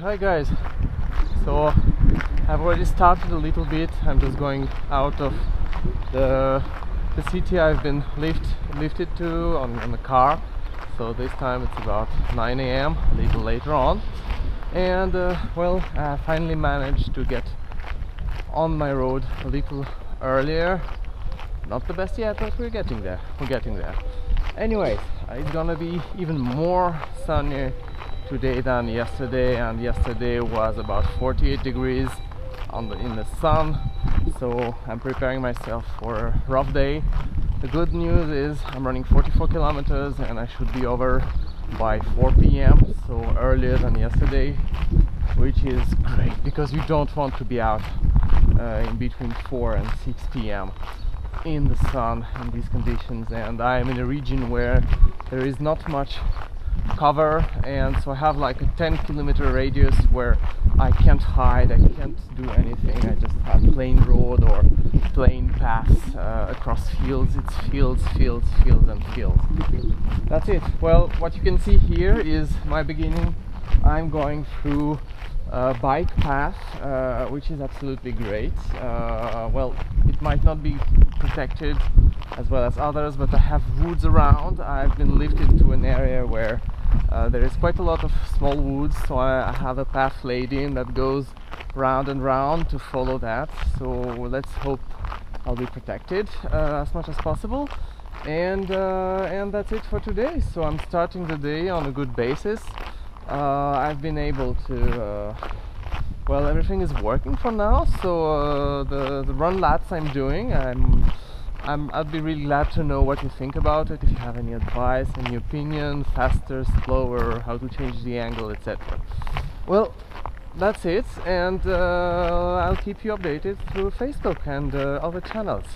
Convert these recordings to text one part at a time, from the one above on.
Hi guys. So I've already started a little bit. I'm just going out of the the city I've been lift, lifted to on, on the car. So this time it's about 9 a.m. a little later on, and uh, well, I finally managed to get on my road a little earlier. Not the best yet, but we're getting there. We're getting there. Anyways, it's gonna be even more sunny today than yesterday and yesterday was about 48 degrees on the, in the sun so I'm preparing myself for a rough day the good news is I'm running 44 kilometers and I should be over by 4 p.m. so earlier than yesterday which is great because you don't want to be out uh, in between 4 and 6 p.m. in the sun in these conditions and I am in a region where there is not much cover and so I have like a 10 kilometer radius where I can't hide, I can't do anything, I just have plain road or plain paths uh, across fields, it's fields, fields, fields and fields. That's it. Well, what you can see here is my beginning. I'm going through a bike path, uh, which is absolutely great. Uh, well, it might not be protected as well as others, but I have woods around. I've been lifted to an area where uh, there is quite a lot of small woods, so I, I have a path laid in that goes round and round to follow that. So let's hope I'll be protected uh, as much as possible. And uh, and that's it for today. So I'm starting the day on a good basis. Uh, I've been able to uh, well everything is working for now so uh, the the run laps I'm doing I'm I'm, I'd be really glad to know what you think about it, if you have any advice, any opinion, faster, slower, how to change the angle, etc. Well, that's it, and uh, I'll keep you updated through Facebook and uh, other channels.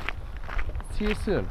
See you soon.